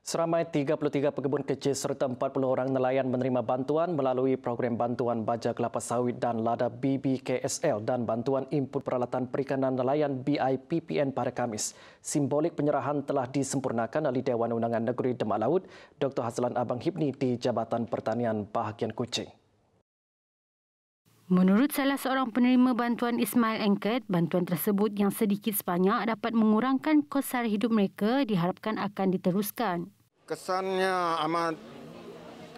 Seramai 33 pekebun kecil serta 40 orang nelayan menerima bantuan melalui program bantuan baja kelapa sawit dan lada BBKSL dan bantuan input peralatan perikanan nelayan BIPPN pada Kamis. Simbolik penyerahan telah disempurnakan oleh Dewan Undangan Negeri Demak Laut Dr. Hazlan Abang Hibni di Jabatan Pertanian Bahagian Kuching. Menurut salah seorang penerima bantuan Ismail Engket, bantuan tersebut yang sedikit sebanyak dapat mengurangkan kos sara hidup mereka diharapkan akan diteruskan. Kesannya amat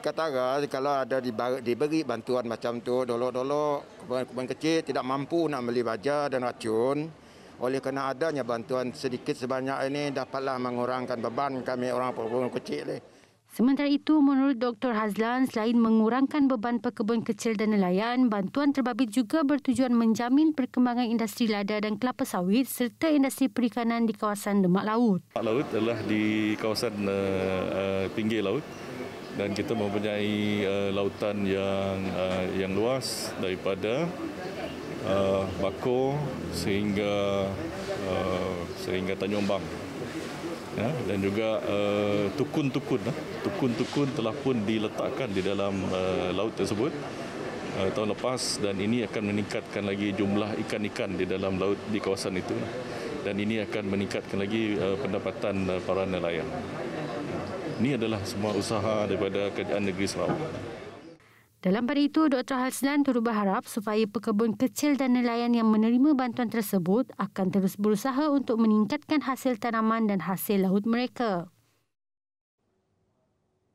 ketara kalau ada diberi bantuan macam tu dulu-dulu kumpulan kecil tidak mampu nak beli baja dan racun. Oleh kerana adanya bantuan sedikit sebanyak ini dapatlah mengurangkan beban kami orang pekebun kecil ini. Sementara itu, menurut Dr. Hazlan, selain mengurangkan beban pekebun kecil dan nelayan, bantuan terbabit juga bertujuan menjamin perkembangan industri lada dan kelapa sawit serta industri perikanan di kawasan Demak Laut. Demak Laut adalah di kawasan uh, uh, pinggir laut dan kita mempunyai uh, lautan yang uh, yang luas daripada uh, Bako sehingga uh, sehingga Tanjung Bang ya, dan juga uh, tukun-tukun uh, tukun-tukun telah pun diletakkan di dalam uh, laut tersebut uh, tahun lepas dan ini akan meningkatkan lagi jumlah ikan-ikan di dalam laut di kawasan itu. Dan ini akan meningkatkan lagi uh, pendapatan uh, para nelayan. Ini adalah semua usaha daripada Kerajaan Negeri Sarawak. Dalam pada itu, Dr. Haslan turut berharap supaya pekebun kecil dan nelayan yang menerima bantuan tersebut akan terus berusaha untuk meningkatkan hasil tanaman dan hasil laut mereka.